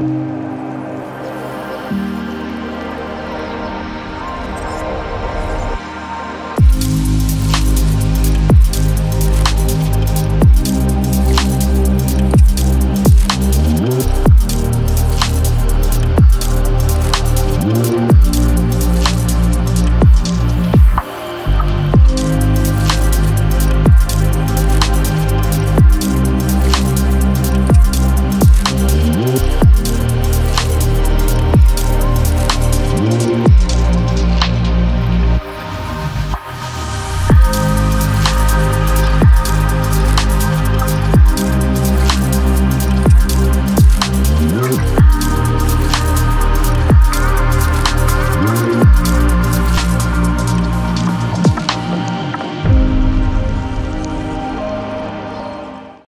Música